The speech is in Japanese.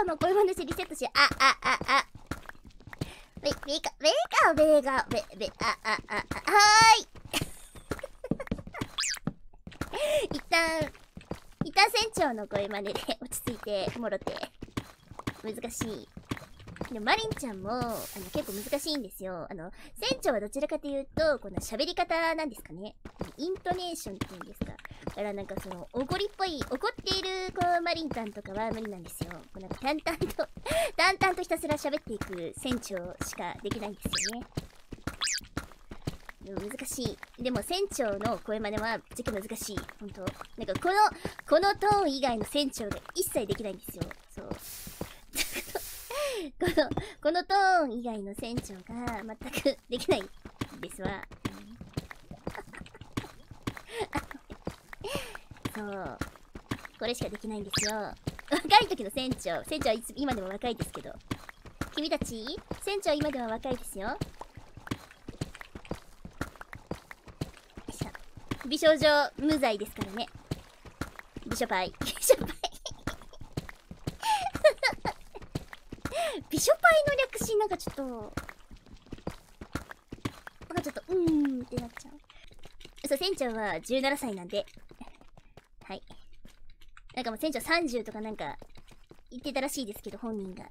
長の声真似してリセットし、あ、あ、あ、あ。べ、べか、べか、べが、べ、べ、あ、あ、あ、あ、はーい。一旦、一旦船長の声真似で 落ち着いてもろて。難しい。でもマリンちゃんも、あの、結構難しいんですよ。あの、船長はどちらかというと、この喋り方なんですかね。イントネーションっていうんですか。だからなんかその、怒りっぽい、怒っている、こう、マリンちゃんとかは無理なんですよ。こうなんか淡々と 淡々とひたすら喋っていく船長しかできないんですよね。でも難しい。でも船長の声真似はぶっちゃけ難しい。ほんと。なんかこの、このトーン以外の船長が一切できないんですよ。そう。この、このトーン以外の船長が全くできないですわ。そう。これしかできないんですよ。若い時の船長。船長はいつ今でも若いですけど。君たち船長は今では若いですよ。美少女無罪ですからね。ビショパイ。ビショパイ。ビショパイの略しなんかちょっと、なんかちょっと、うーんってなっちゃう。そう、船長は17歳なんで。はい。なんかもう船長30とかなんか言ってたらしいですけど、本人が。